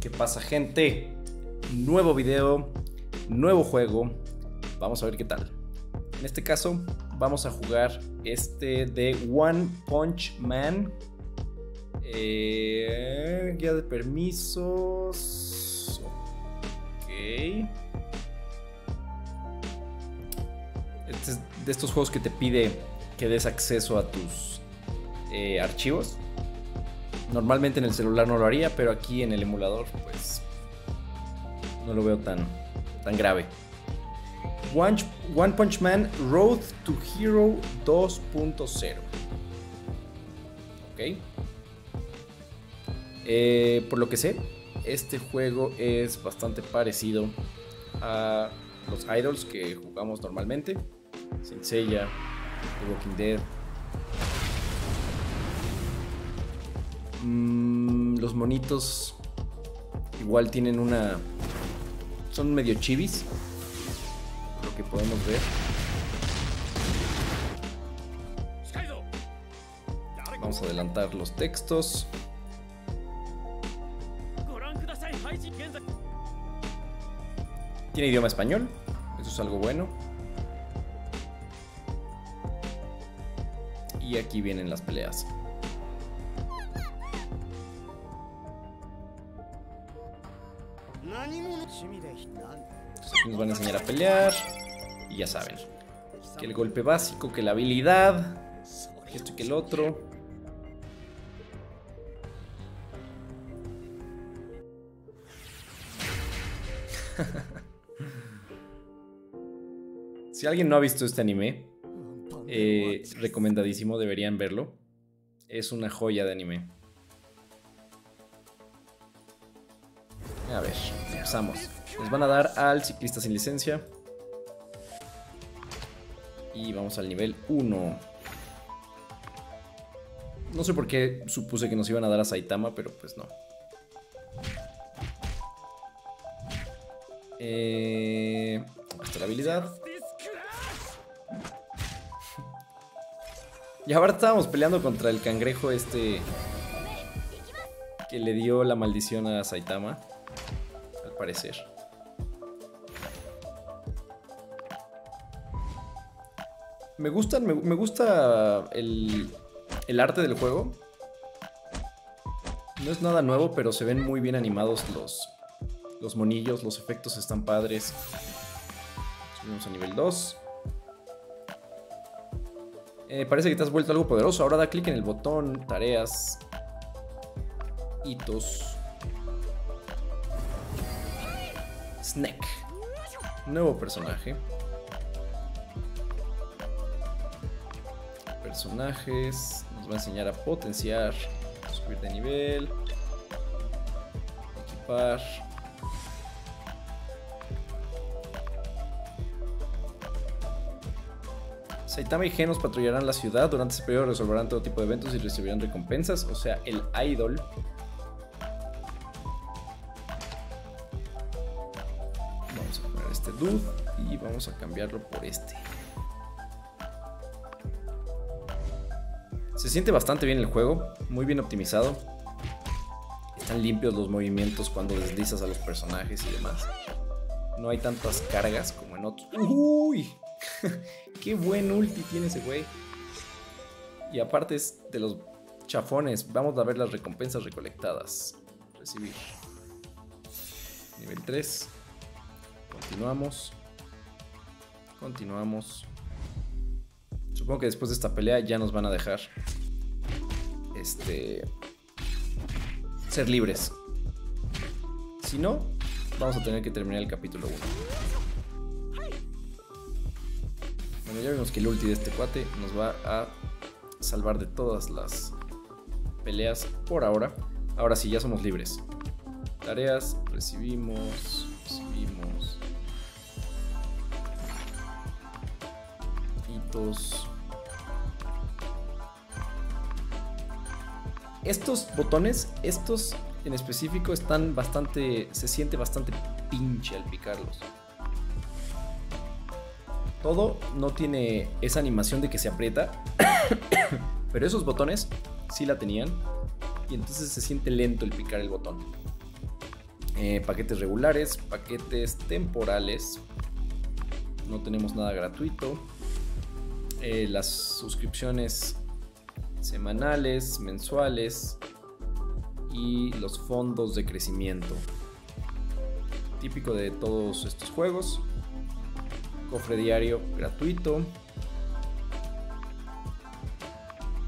¿Qué pasa gente? Nuevo video, nuevo juego. Vamos a ver qué tal. En este caso vamos a jugar este de One Punch Man. Eh, guía de permisos. Ok. Este es de estos juegos que te pide que des acceso a tus eh, archivos. Normalmente en el celular no lo haría, pero aquí en el emulador, pues no lo veo tan, tan grave. One, Punch Man Road to Hero 2.0. Ok. Eh, por lo que sé, este juego es bastante parecido a los idols que jugamos normalmente. Seiya, The Walking Dead, Mm, los monitos igual tienen una... Son medio chivis. Lo que podemos ver. Vamos a adelantar los textos. Tiene idioma español. Eso es algo bueno. Y aquí vienen las peleas. Nos van a enseñar a pelear. Y ya saben. Que el golpe básico, que la habilidad. Que esto y que el otro. si alguien no ha visto este anime, eh, recomendadísimo, deberían verlo. Es una joya de anime. A ver, empezamos. Nos van a dar al ciclista sin licencia. Y vamos al nivel 1. No sé por qué supuse que nos iban a dar a Saitama, pero pues no. Eh, hasta la habilidad. Y ahora estábamos peleando contra el cangrejo este que le dio la maldición a Saitama, parecer. Me gustan, me, gusta el, arte del juego. No es nada nuevo, pero se ven muy bien animados los, los monillos, los efectos están padres. Subimos a nivel 2. Eh, parece que te has vuelto algo poderoso. Ahora da clic en el botón, tareas, hitos. Snack. Nuevo personaje. Personajes. Nos va a enseñar a potenciar. Subir de nivel. Equipar. Saitama y Genos patrullarán la ciudad. Durante ese periodo resolverán todo tipo de eventos y recibirán recompensas. O sea, el idol. Y vamos a cambiarlo por este. Se siente bastante bien el juego, muy bien optimizado. Están limpios los movimientos cuando deslizas a los personajes y demás. No hay tantas cargas como en otros. ¡Uy! ¡Qué buen ulti tiene ese güey! Y aparte de los chafones. Vamos a ver las recompensas recolectadas. Recibir. Nivel 3. Continuamos. Continuamos. Supongo que después de esta pelea ya nos van a dejar. Este. Ser libres. Si no, vamos a tener que terminar el capítulo 1. Bueno, ya vimos que el ulti de este cuate nos va a salvar de todas las peleas por ahora. Ahora sí, ya somos libres. Tareas, recibimos. Estos botones, estos en específico, están bastante. Se siente bastante pinche al picarlos. Todo no tiene esa animación de que se aprieta. Pero esos botones sí la tenían. Y entonces se siente lento el picar el botón. Eh, paquetes regulares, paquetes temporales. No tenemos nada gratuito. Eh, las suscripciones semanales, mensuales y los fondos de crecimiento. Típico de todos estos juegos. Cofre diario gratuito.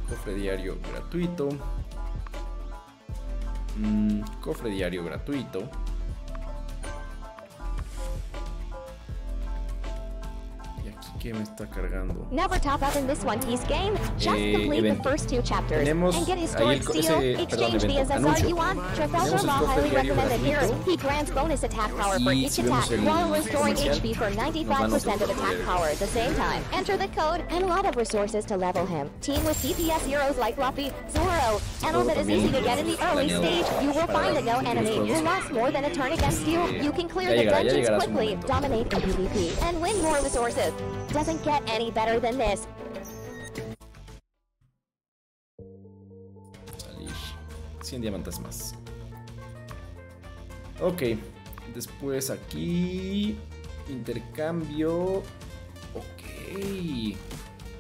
Cofre diario gratuito. Mm, cofre diario gratuito. Never top up in this One Piece game. Just eh, complete the first two chapters and get historic steel. Exchange perdón, the SSR you want. Trafalgar Law highly recommended here. He grants bonus attack power for each attack while restoring HP for 95% of attack power at the same time. Enter the code and a lot of resources to level him. Team with DPS heroes like Luffy, Zoro, and all that is easy to get in the early stage. You will find a no enemy who lost more than a turn against you. You can clear the dungeons quickly, dominate in PvP, and win more resources. Doesn't get any better than this. Salir. 100 diamantes más. Ok. Después aquí. Intercambio. Ok.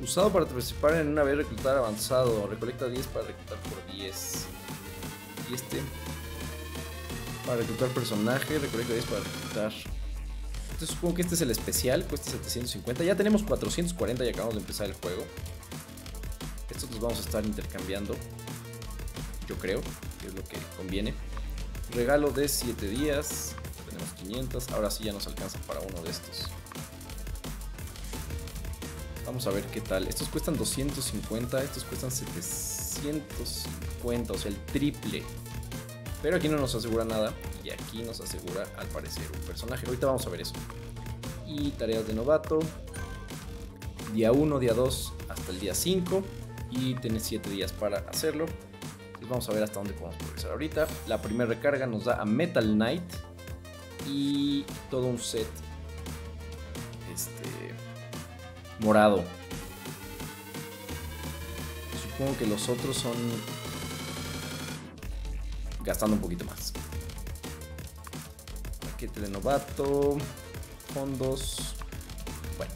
Usado para participar en una vez reclutar avanzado. Recolecta 10 para reclutar por 10. Y este. Para reclutar personaje. Recolecta 10 para reclutar supongo que este es el especial, cuesta 750. Ya tenemos 440 y acabamos de empezar el juego. Estos los vamos a estar intercambiando. Yo creo que es lo que conviene. Regalo de 7 días. Tenemos 500. Ahora sí ya nos alcanza para uno de estos. Vamos a ver qué tal. Estos cuestan 250, estos cuestan 750, o sea, el triple. Pero aquí no nos asegura nada y aquí nos asegura al parecer un personaje. Ahorita vamos a ver eso. Y tareas de novato. Día 1, día 2 hasta el día 5 y tienes 7 días para hacerlo. Entonces vamos a ver hasta dónde podemos progresar ahorita. La primera recarga nos da a Metal Knight y todo un set este morado. Supongo que los otros son gastando un poquito más paquete de novato, fondos. Bueno.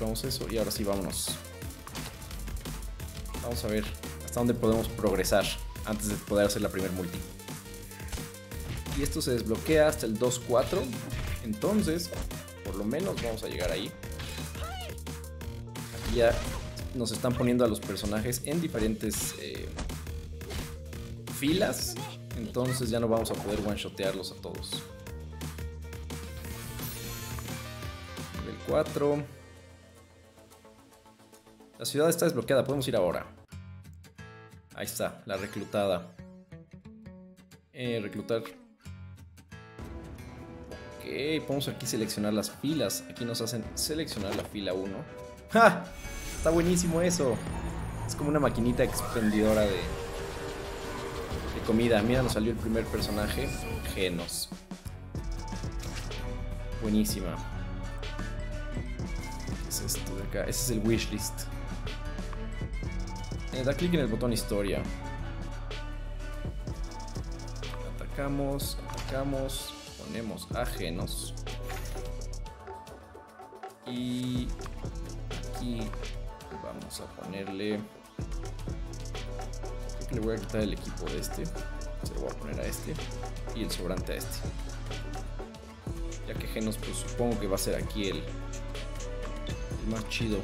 Vamos eso y ahora sí vámonos. Vamos a ver hasta dónde podemos progresar antes de poder hacer la primer multi. Y esto se desbloquea hasta el 2-4. Entonces, por lo menos vamos a llegar ahí. Aquí ya nos están poniendo a los personajes en diferentes eh, filas. Entonces ya no vamos a poder one-shotearlos a todos. Nivel 4. La ciudad está desbloqueada, podemos ir ahora. Ahí está, la reclutada. Eh, reclutar. Ok, podemos aquí seleccionar las filas. Aquí nos hacen seleccionar la fila 1. ¡Ja! Está buenísimo eso. Es como una maquinita expendidora de, de comida. Mira, nos salió el primer personaje. Genos. Buenísima. ¿Qué es esto de acá? Ese es el wishlist. Eh, da clic en el botón historia. Atacamos, atacamos, ponemos ajenos. Y aquí Vamos a ponerle... Creo que le voy a quitar el equipo de este. Se lo voy a poner a este. Y el sobrante a este. Ya que Genos, pues supongo que va a ser aquí el, el más chido.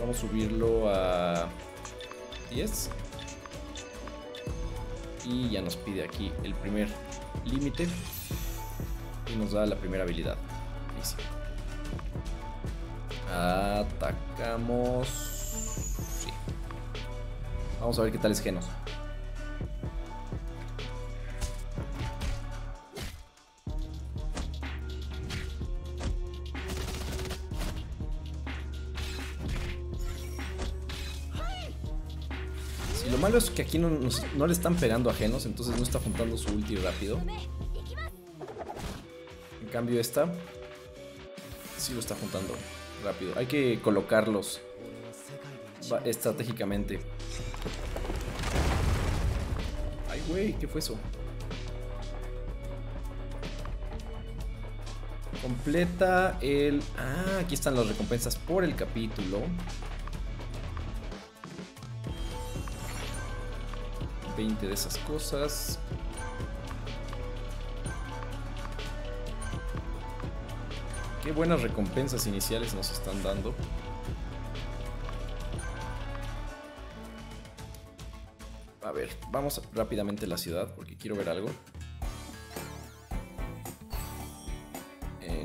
Vamos a subirlo a 10. Y ya nos pide aquí el primer límite. Y nos da la primera habilidad. Atacamos. Sí. Vamos a ver qué tal es Genos. Lo malo es que aquí no, no le están pegando a Genos, entonces no está juntando su ulti rápido. En cambio esta sí lo está juntando rápido. Hay que colocarlos estratégicamente. Ay, güey, ¿qué fue eso? Completa el... Ah, aquí están las recompensas por el capítulo. 20 de esas cosas. Qué buenas recompensas iniciales nos están dando. A ver, vamos rápidamente a la ciudad porque quiero ver algo.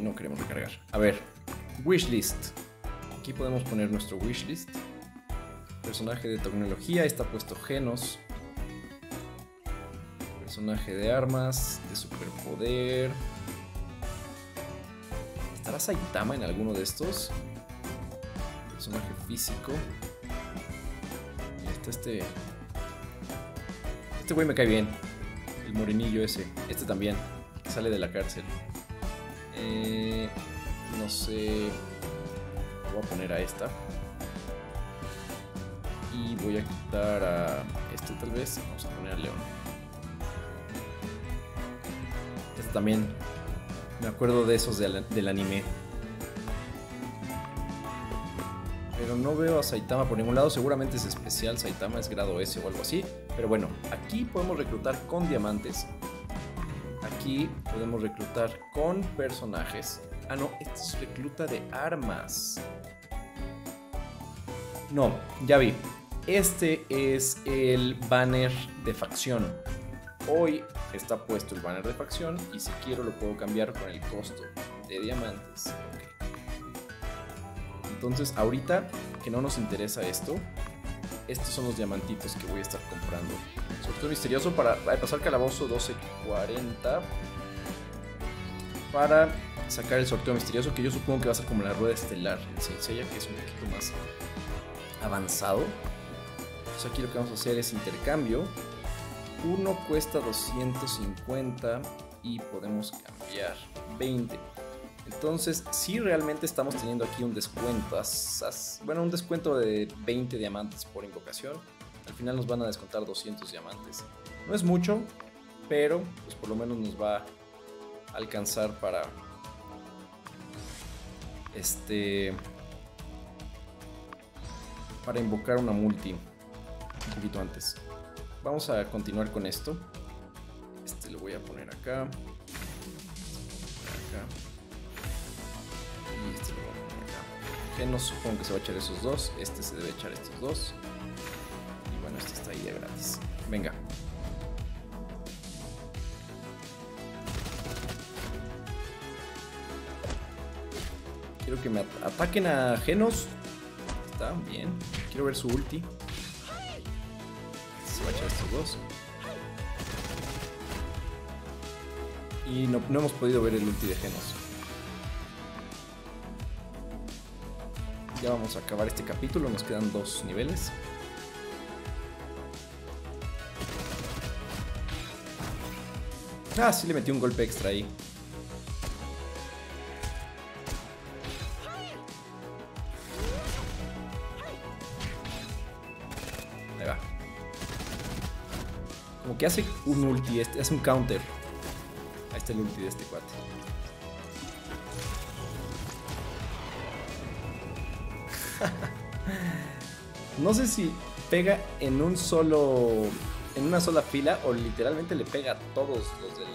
no queremos recargar. A ver, wishlist. Aquí podemos poner nuestro wishlist. Personaje de tecnología, está puesto Genos. Personaje de armas, de superpoder. ¿Estará Saitama en alguno de estos? Personaje físico. Este, este. Este güey me cae bien. El morenillo ese. Este también. Sale de la cárcel. Eh, no sé. Voy a poner a esta. Y voy a quitar a este tal vez. Vamos a poner a León. Este también. Me acuerdo de esos del, anime. Pero no veo a Saitama por ningún lado. Seguramente es especial. Saitama es grado S o algo así. Pero bueno, aquí podemos reclutar con diamantes aquí podemos reclutar con personajes. Ah, no, este es recluta de armas. No, ya vi. Este es el banner de facción. Hoy está puesto el banner de facción y si quiero lo puedo cambiar con el costo de diamantes. Entonces ahorita que no nos interesa esto, estos son los diamantitos que voy a estar comprando. Sorteo misterioso para, pasar calabozo 1240. Para sacar el sorteo misterioso, que yo supongo que va a ser como la rueda estelar en Seiya, que es un poquito más avanzado. Entonces aquí lo que vamos a hacer es intercambio. Uno cuesta 250 y podemos cambiar 20. Entonces, si realmente estamos teniendo aquí un descuento, bueno, un descuento de 20 diamantes por invocación. Al final nos van a descontar 200 diamantes. No es mucho, pero pues por lo menos nos va a alcanzar para este para invocar una multi un poquito antes. Vamos a continuar con esto. Este lo voy a poner acá. Que no supongo que se va a echar esos dos. Este se debe echar estos dos. Y bueno, este está ahí de gratis. Venga. Quiero que me ataquen a Genos. Está bien. Quiero ver su ulti. Y no, hemos podido ver el ulti de Genos. Ya vamos a acabar este capítulo, nos quedan dos niveles. Ah, sí le metí un golpe extra. Ahí que hace un ulti, este, hace un counter. Ahí está el ulti de este cuate. no sé si pega en un solo. en una sola fila o literalmente le pega a todos los del.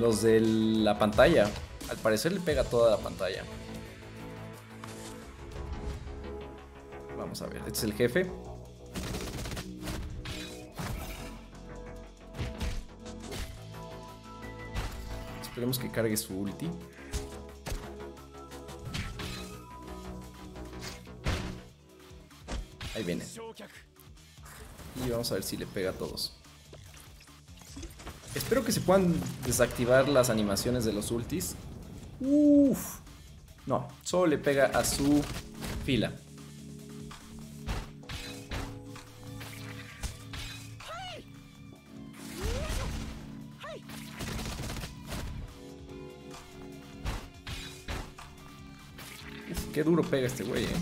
los de la pantalla. Al parecer le pega toda la pantalla. Vamos a ver, este es el jefe. Esperemos que cargue su ulti. Ahí viene. Y vamos a ver si le pega a todos. Espero que se puedan desactivar las animaciones de los ultis. Uff. No, solo le pega a su fila. Qué duro pega este güey, eh.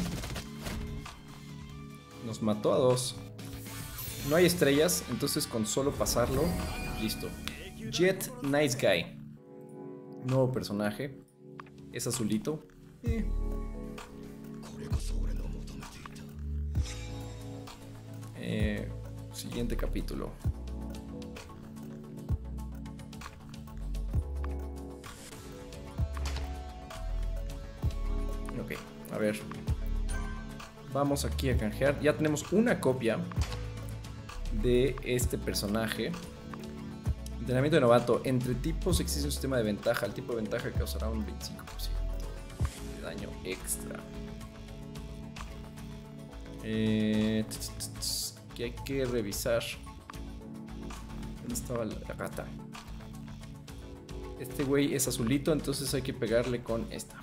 Nos mató a dos. No hay estrellas, entonces con solo pasarlo, listo. Jet Nice Guy. Nuevo personaje. Es azulito. Eh. Eh, siguiente capítulo. Vamos aquí a canjear. Ya tenemos una copia de este personaje. Entrenamiento de novato. Entre tipos existe un sistema de ventaja. El tipo de ventaja causará un 25% de daño extra. Eh, que hay que revisar. ¿Dónde estaba la gata? Este güey es azulito, entonces hay que pegarle con esta.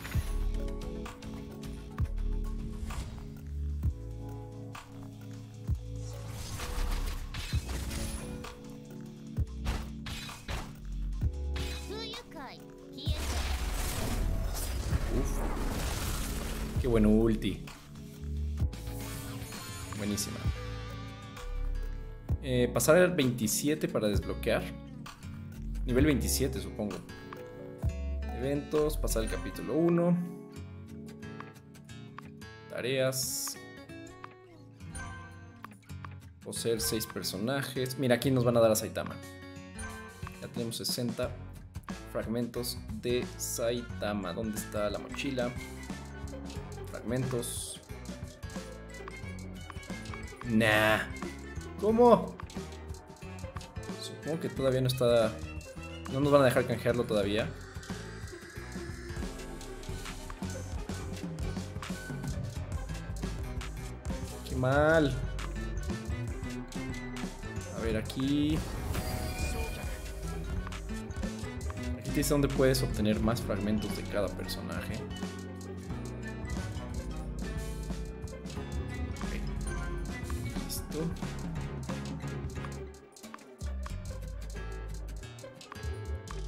Qué bueno ulti. Buenísima. Eh, pasar al 27 para desbloquear. Nivel 27, supongo. Eventos, pasar el capítulo 1. Tareas. Poseer 6 personajes. Mira, aquí nos van a dar a Saitama. Ya tenemos 60 fragmentos de Saitama. ¿Dónde está la mochila? Fragmentos. Nah. ¿Cómo? Supongo que todavía no está... No nos van a dejar canjearlo todavía. Qué mal. A ver, aquí... Dice dónde puedes obtener más fragmentos de cada personaje. Listo.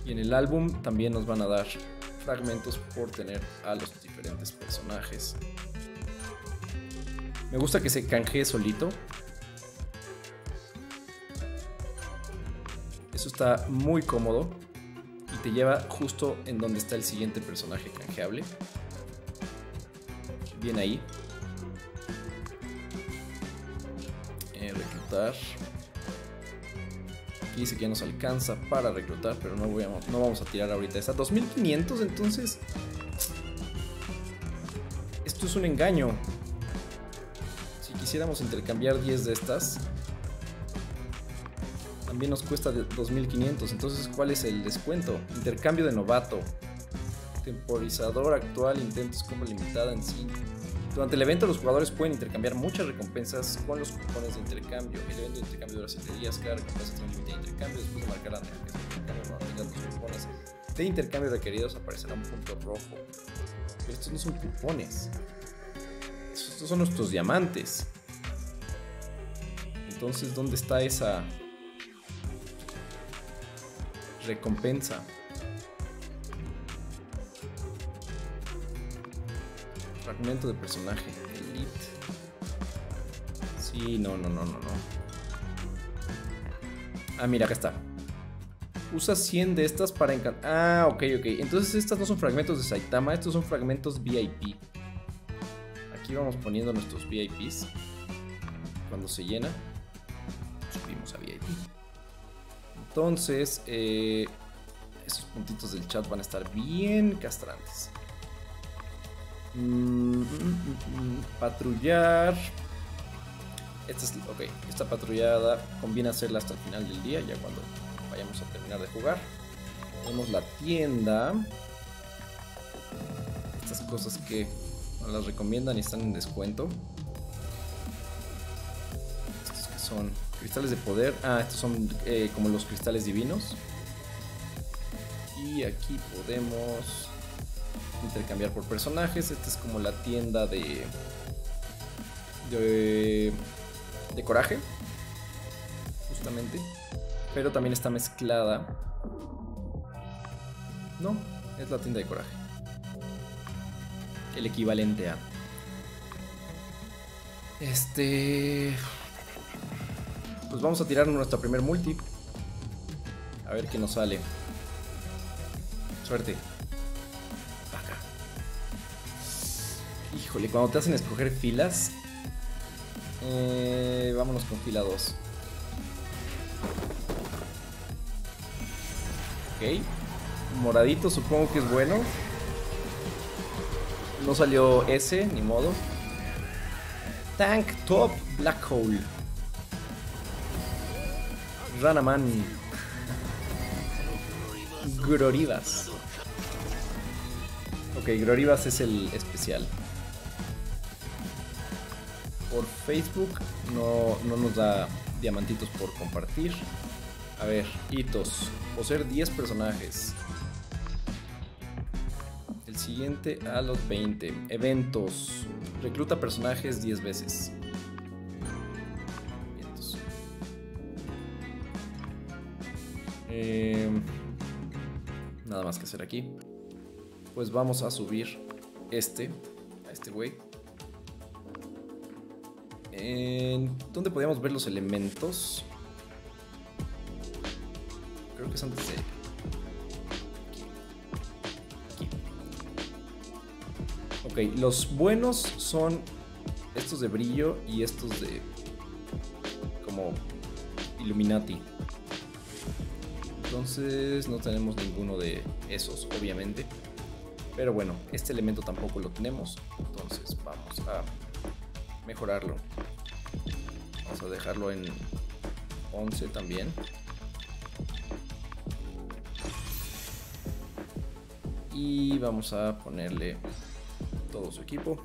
Y en el álbum también nos van a dar fragmentos por tener a los diferentes personajes. Me gusta que se canjee solito. Eso está muy cómodo y te lleva justo en donde está el siguiente personaje canjeable. Bien ahí. Eh, reclutar. Aquí dice que ya nos alcanza para reclutar, pero no, voy a- no vamos a tirar ahorita esa. 2500, entonces. Esto es un engaño. Si quisiéramos intercambiar 10 de estas, también nos cuesta de 2500. Entonces, ¿cuál es el descuento? Intercambio de novato. Temporizador actual, intentos compra limitada en sí. Durante el evento los jugadores pueden intercambiar muchas recompensas con los cupones de intercambio. El evento de intercambio dura 7 días, cada recompensa tiene un límite de intercambio. Después de marcar la recompensa intercambio, los cupones de intercambio requeridos aparecerá un punto rojo. Pero estos no son cupones. Estos son nuestros diamantes. Entonces, ¿dónde está esa recompensa? Fragmento de personaje. Elite. Sí, no, no, no, no, no. Ah, mira, acá está. Usa 100 de estas para encantar. Ah, ok, ok. Entonces estas no son fragmentos de Saitama, estos son fragmentos VIP. Aquí vamos poniendo nuestros VIPs. Cuando se llena, Entonces, eh, esos puntitos del chat van a estar bien castrantes. Patrullar. Esta es, ok, esta patrullada conviene hacerla hasta el final del día, ya cuando vayamos a terminar de jugar. Tenemos la tienda. Estas cosas que nos las recomiendan y están en descuento. Estos que son cristales de poder. Ah, estos son eh, como los cristales divinos. Y aquí podemos intercambiar por personajes. Esta es como la tienda de. de. de coraje. Justamente. Pero también está mezclada. No, es la tienda de coraje. El equivalente a. Este... Pues vamos a tirar nuestra primer multi. A ver qué nos sale. Suerte. Acá. Híjole, cuando te hacen escoger filas. Eh, vámonos con fila 2. Ok. Moradito supongo que es bueno. No salió ese, ni modo. Tank Top Black Hole. Ranaman. Grorivas. Ok, Grorivas es el especial. Por Facebook no, no nos da diamantitos por compartir. A ver, hitos. Poseer 10 personajes. El siguiente a los 20. Eventos. Recluta personajes 10 veces. Eh, nada más que hacer aquí. Pues vamos a subir este, a este güey. ¿Dónde podíamos ver los elementos? Creo que es antes de... Aquí. Aquí. Ok, los buenos son estos de brillo y estos de... como Illuminati. Entonces no tenemos ninguno de esos, obviamente. Pero bueno, este elemento tampoco lo tenemos. Entonces vamos a mejorarlo. Vamos a dejarlo en 11 también. Y vamos a ponerle todo su equipo.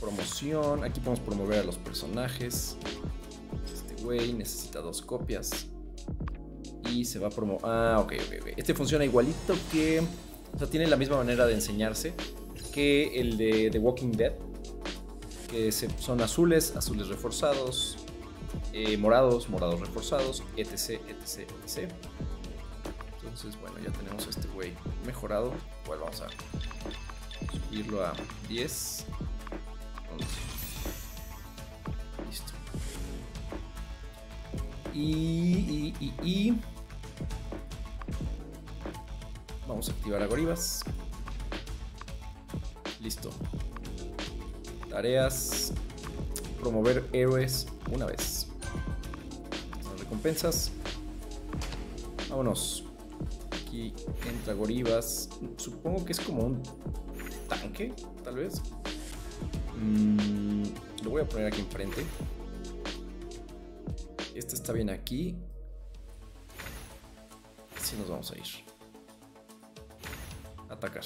Promoción. Aquí podemos promover a los personajes. Güey necesita dos copias. Y se va a promover. Ah, ok, ok, ok. Este funciona igualito que. O sea, tiene la misma manera de enseñarse que el de The Walking Dead. Que son azules, azules reforzados, eh, morados, morados reforzados, etc, etc, etc. Entonces, bueno, ya tenemos este güey mejorado. Igual vamos a subirlo a 10. Listo. Y, Vamos a activar a Goribas. Listo. Tareas. Promover héroes una vez. Recompensas. Vámonos entra Goribas. Supongo que es como un tanque, tal vez. Mm, lo voy a poner aquí enfrente. Este está bien aquí. Así nos vamos a ir. Atacar.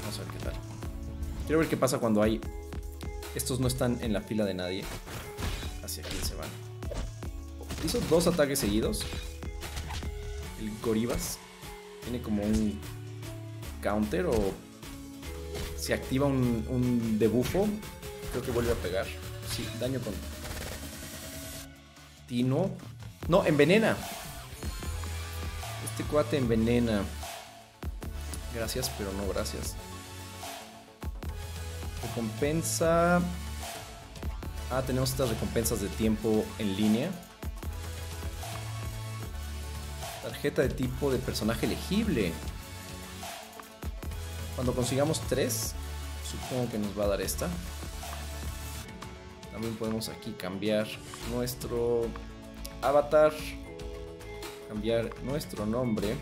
Vamos a ver qué tal. Quiero ver qué pasa cuando hay... Estos no están en la fila de nadie. Hacia quién se van. Hizo dos ataques seguidos. El Goribas tiene como un counter o se activa un, un debufo. Creo que vuelve a pegar. Sí, daño con. Tino. No, envenena. Este cuate envenena. Gracias, pero no gracias. Recompensa. Ah, tenemos estas recompensas de tiempo en línea. Tarjeta de tipo de personaje elegible. Cuando consigamos tres, supongo que nos va a dar esta. También podemos aquí cambiar nuestro avatar. Cambiar nuestro nombre.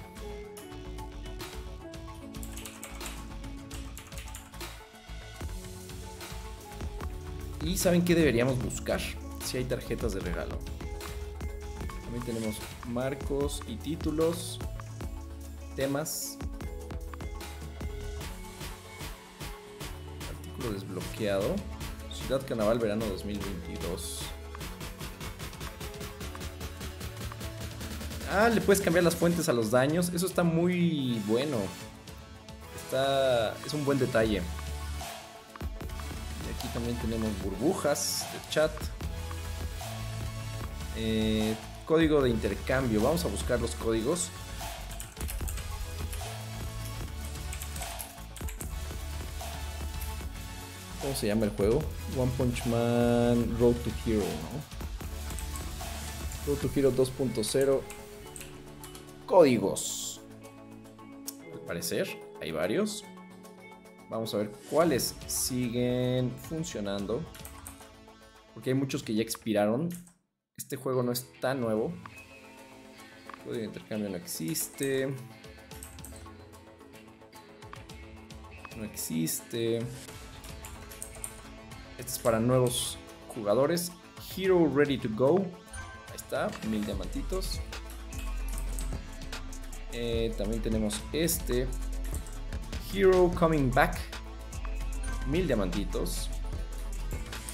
Y saben qué deberíamos buscar si hay tarjetas de regalo. También tenemos marcos y títulos, temas, artículo desbloqueado, Ciudad Carnaval Verano 2022. Ah, le puedes cambiar las fuentes a los daños. Eso está muy bueno. Está. Es un buen detalle. Y aquí también tenemos burbujas de chat. Eh, código de intercambio. Vamos a buscar los códigos. ¿Cómo se llama el juego? One Punch Man Road to Hero. Road to Hero 2.0. Códigos. Al parecer, hay varios. Vamos a ver cuáles siguen funcionando. Porque hay muchos que ya expiraron. Este juego no es tan nuevo. Código de intercambio no existe. No existe. Este es para nuevos jugadores. Hero Ready to Go. Ahí está, mil diamantitos. Eh, también tenemos este. Hero Coming Back. Mil diamantitos.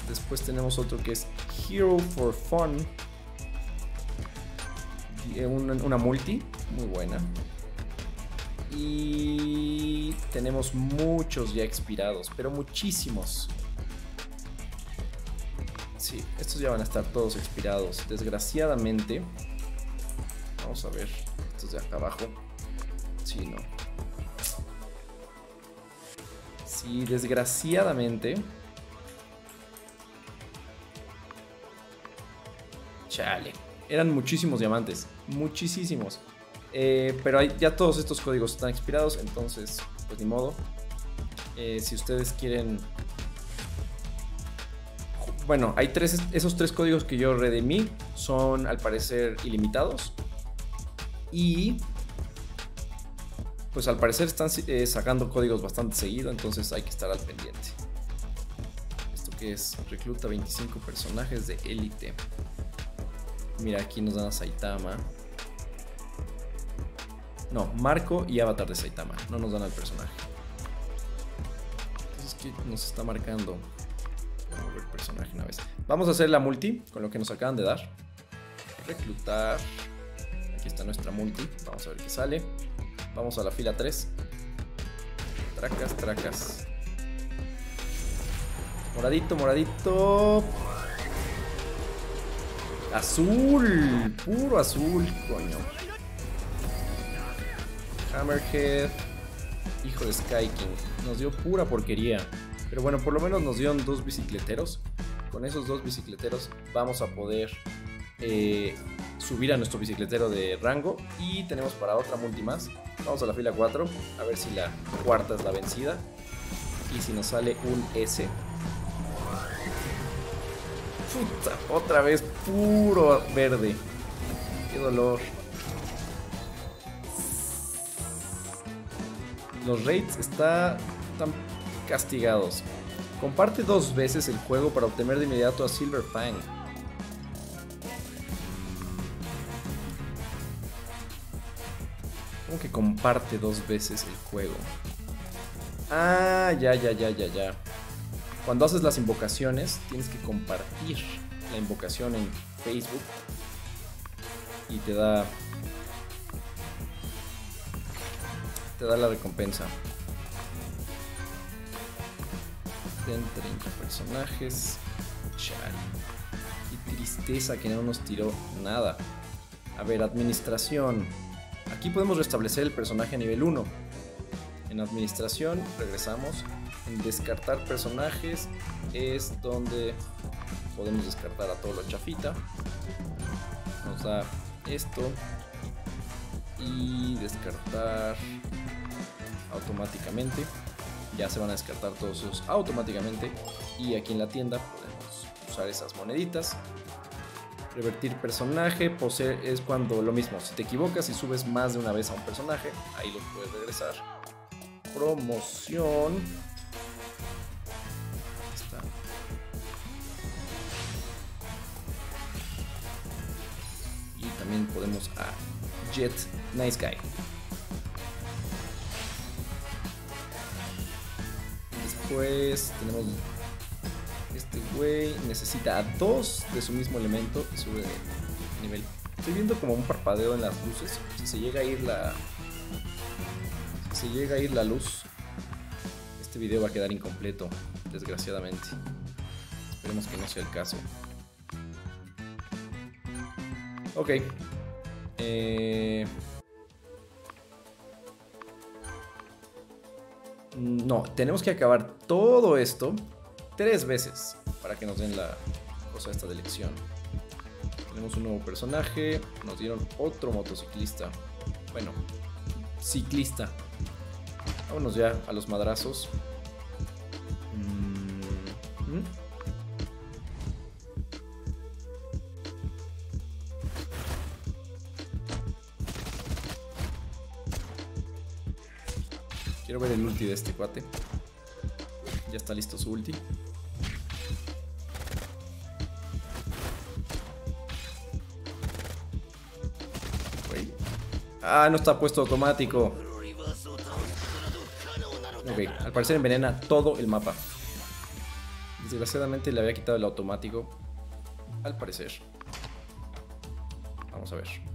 Después tenemos otro que es Hero for Fun. Eh, una, una multi. Muy buena. Y tenemos muchos ya expirados, pero muchísimos. Sí, estos ya van a estar todos expirados. Desgraciadamente. Vamos a ver. Estos de acá abajo. Sí, no. Sí, desgraciadamente. Chale. Eran muchísimos diamantes. Muchísimos. Eh, pero ya todos estos códigos están expirados. Entonces, pues ni modo. Eh, si ustedes quieren bueno, hay tres, esos tres códigos que yo redimí son al parecer ilimitados. Y pues al parecer están eh, sacando códigos bastante seguido, entonces hay que estar al pendiente. Esto que es recluta 25 personajes de élite. Mira, aquí nos dan a Saitama. No, Marco y Avatar de Saitama. No nos dan al personaje. Entonces, ¿qué nos está marcando? Vamos a hacer la multi con lo que nos acaban de dar. Reclutar. Aquí está nuestra multi. Vamos a ver qué sale. Vamos a la fila 3. Tracas, tracas. Moradito, moradito. Azul. Puro azul, coño. Hammerhead. Hijo de Sky King. Nos dio pura porquería. Pero bueno, por lo menos nos dieron dos bicicleteros. Con esos dos bicicleteros vamos a poder eh, subir a nuestro bicicletero de rango. Y tenemos para otra multi más. Vamos a la fila 4. A ver si la cuarta es la vencida. Y si nos sale un S. Puta, otra vez puro verde. Qué dolor. Los raids está tan castigados. Comparte dos veces el juego para obtener de inmediato a Silver Fang. ¿Cómo que comparte dos veces el juego? Ah, ya, ya, ya, ya, ya. Cuando haces las invocaciones, tienes que compartir la invocación en Facebook. Y te da. Te da la recompensa. 30 personajes. Chale. Y tristeza que no nos tiró nada. A ver, administración. Aquí podemos restablecer el personaje a nivel 1. En administración regresamos. En descartar personajes es donde podemos descartar a todo lo chafita. Nos da esto. Y descartar automáticamente ya se van a descartar todos esos automáticamente y aquí en la tienda podemos usar esas moneditas. Revertir personaje poseer es cuando lo mismo si te equivocas y subes más de una vez a un personaje ahí lo puedes regresar. Promoción. Y también podemos a Jet Nice Guy Pues tenemos este güey necesita dos de su mismo elemento y sube de nivel. Estoy viendo como un parpadeo en las luces. Si se llega a ir la si se llega a ir la luz, este video va a quedar incompleto, desgraciadamente. Esperemos que no sea el caso. Ok. Eh... No, tenemos que acabar todo esto tres veces para que nos den la cosa esta de elección. Tenemos un nuevo personaje, nos dieron otro motociclista. Bueno, ciclista. Vámonos ya a los madrazos. Quiero ver el ulti de este cuate. Ya está listo su ulti. Ah, no está puesto automático. Ok, al parecer envenena todo el mapa. Desgraciadamente le había quitado el automático. Al parecer. Vamos a ver.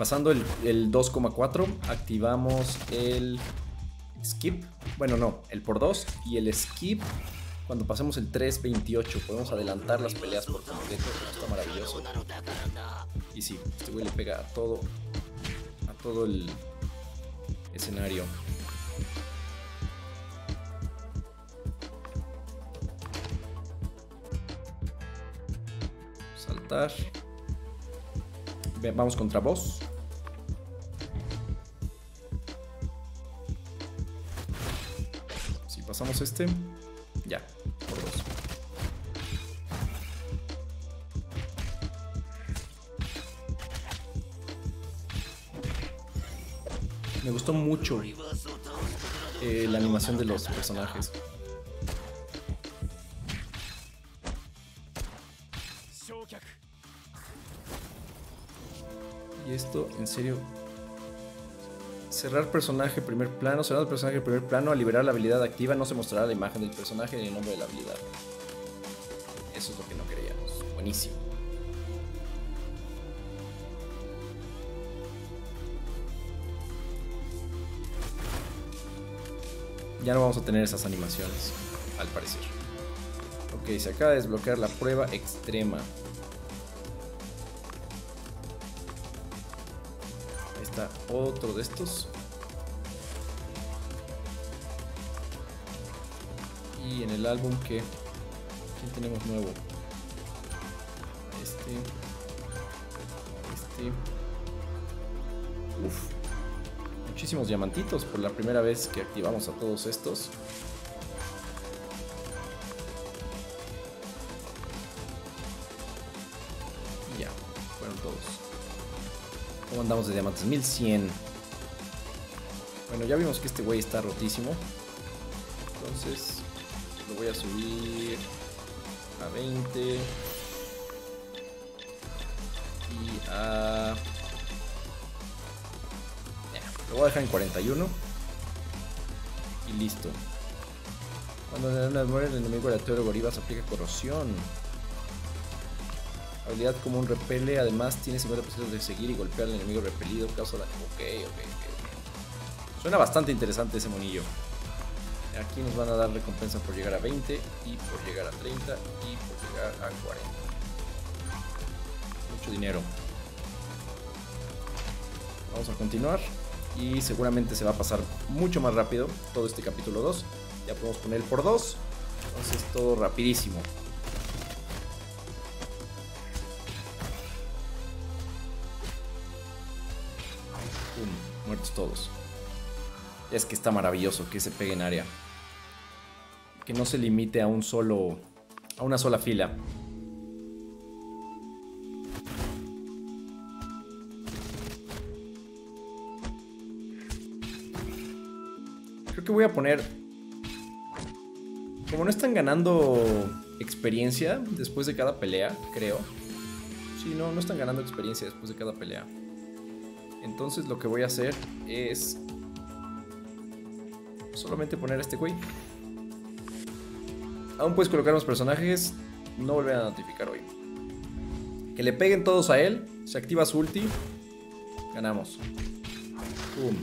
Pasando el, el 2,4, activamos el skip. Bueno, no, el por 2 y el skip cuando pasemos el 3.28 podemos adelantar las peleas por completo. Está maravilloso. Y sí, este güey le pega a todo, a todo el escenario. Saltar. Vamos contra vos. Pasamos este, ya. Me gustó mucho eh, la animación de los personajes. Y esto, en serio. Cerrar personaje primer plano. Cerrar personaje primer plano. Al liberar la habilidad activa no se mostrará la imagen del personaje ni el nombre de la habilidad. Eso es lo que no queríamos. Buenísimo. ya no vamos a tener esas animaciones, al parecer. Ok, se acaba de desbloquear la prueba extrema. Está otro de estos. Y en el álbum que... ¿Quién tenemos nuevo? Este... Este... Uf, muchísimos diamantitos por la primera vez que activamos a todos estos. Andamos de diamantes? 1100. Bueno, ya vimos que este güey está rotísimo. Entonces, lo voy a subir a 20. Y a lo voy a dejar en 41. Y listo. Cuando muere el enemigo aleatorio Goribas aplica corrosión. Habilidad como un repele, además tiene 50% de seguir y golpear al enemigo repelido, causa la... Ok, ok, ok. Suena bastante interesante ese monillo. Aquí nos van a dar recompensa por llegar a 20 y por llegar a 30 y por llegar a 40. Mucho dinero. Vamos a continuar y seguramente se va a pasar mucho más rápido todo este capítulo 2. Ya podemos poner por 2, entonces todo rapidísimo. Todos. Es que está maravilloso que se pegue en área. Que no se limite a un solo a una sola fila. voy a poner... Como no están ganando experiencia después de cada pelea, creo. Sí, no, no están ganando experiencia después de cada pelea. Entonces lo que voy a hacer es... Solamente poner a este güey. Aún puedes colocar los personajes. No volver a notificar hoy. Que le peguen todos a él. Se activa su ulti. Ganamos. Boom.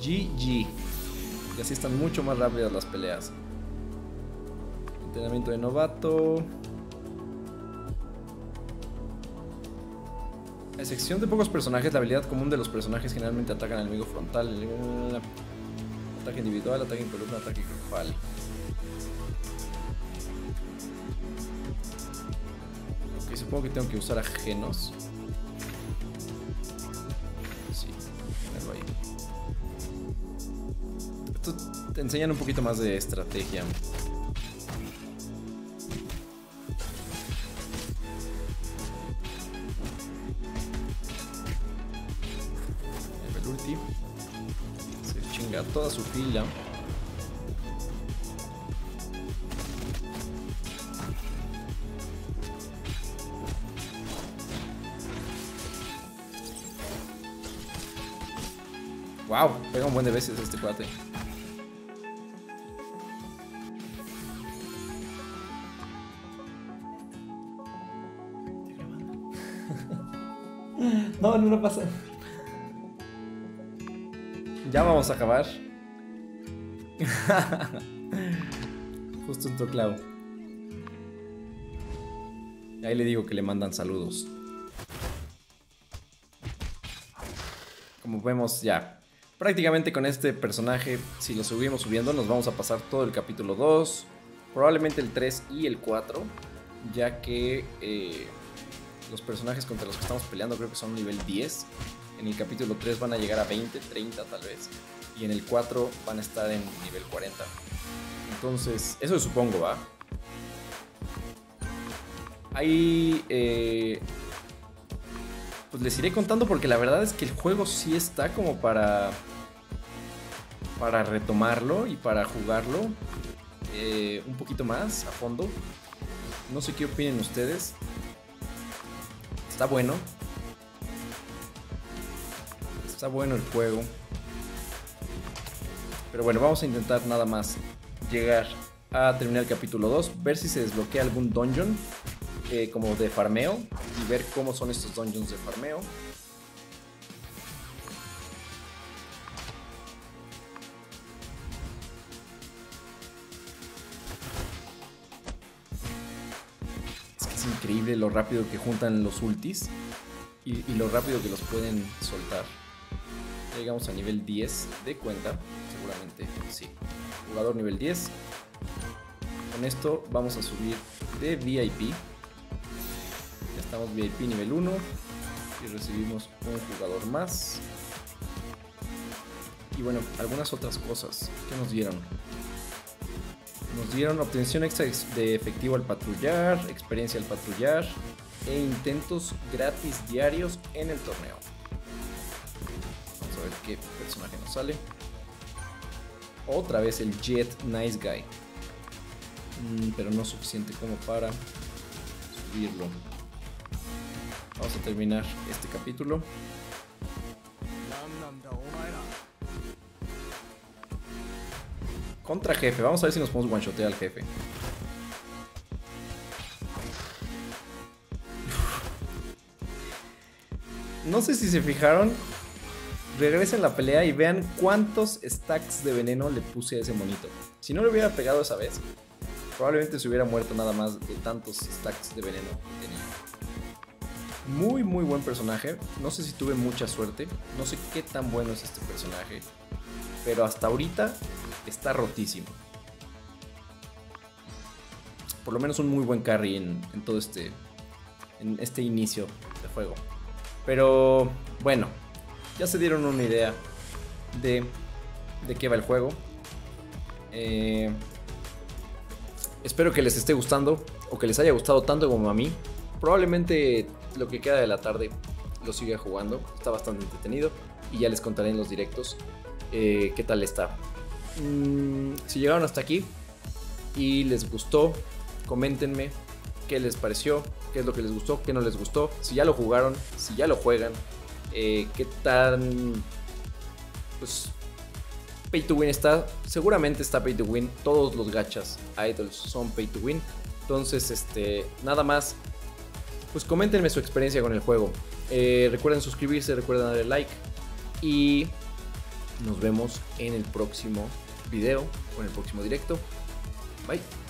GG. Y así están mucho más rápidas las peleas. Entrenamiento de novato. A excepción de pocos personajes, la habilidad común de los personajes generalmente atacan al enemigo frontal. Ataque individual, ataque en columna, ataque grupal. Ok, supongo que tengo que usar ajenos. Sí, ponerlo ahí. Esto te enseñan un poquito más de estrategia. Toda su fila. Wow, pega un buen de veces este cuate. No, no, no pasa. Ya vamos a acabar. Justo entró Clau. Ahí le digo que le mandan saludos. Como vemos ya. Prácticamente con este personaje, si lo subimos subiendo, nos vamos a pasar todo el capítulo 2. Probablemente el 3 y el 4. Ya que eh, los personajes contra los que estamos peleando creo que son nivel 10. En el capítulo 3 van a llegar a 20, 30 tal vez. Y en el 4 van a estar en nivel 40. Entonces, eso supongo, ¿va? Ahí... Eh, pues les iré contando porque la verdad es que el juego sí está como para... Para retomarlo y para jugarlo eh, un poquito más a fondo. No sé qué opinen ustedes. Está bueno. Está bueno el juego. Pero bueno, vamos a intentar nada más llegar a terminar el capítulo 2. Ver si se desbloquea algún dungeon eh, como de farmeo. Y ver cómo son estos dungeons de farmeo. Es que es increíble lo rápido que juntan los ultis. Y, y lo rápido que los pueden soltar. Llegamos a nivel 10 de cuenta. Seguramente sí. Jugador nivel 10. Con esto vamos a subir de VIP. Ya estamos VIP nivel 1. Y recibimos un jugador más. Y bueno, algunas otras cosas. que nos dieron? Nos dieron obtención extra de efectivo al patrullar, experiencia al patrullar e intentos gratis diarios en el torneo. Qué personaje nos sale. Otra vez el Jet Nice Guy. Mm, pero no suficiente como para subirlo. Vamos a terminar este capítulo. Contra jefe. Vamos a ver si nos podemos one-shotear al jefe. No sé si se fijaron. Regresen la pelea y vean cuántos stacks de veneno le puse a ese monito. Si no le hubiera pegado esa vez, probablemente se hubiera muerto nada más de tantos stacks de veneno que tenía. Muy, muy buen personaje. No sé si tuve mucha suerte. No sé qué tan bueno es este personaje. Pero hasta ahorita está rotísimo. Por lo menos un muy buen carry en, en todo este, en este inicio de juego. Pero bueno, ya se dieron una idea de, de qué va el juego. Eh, espero que les esté gustando o que les haya gustado tanto como a mí. Probablemente lo que queda de la tarde lo siga jugando. Está bastante entretenido y ya les contaré en los directos eh, qué tal está. Mm, si llegaron hasta aquí y les gustó, coméntenme qué les pareció, qué es lo que les gustó, qué no les gustó, si ya lo jugaron, si ya lo juegan, eh, qué tan pues pay to win está. Seguramente está pay to win. Todos los gachas idols son pay to win. Entonces, este, nada más. Pues coméntenme su experiencia con el juego. Eh, recuerden suscribirse, recuerden darle like. Y nos vemos en el próximo video o en el próximo directo. Bye.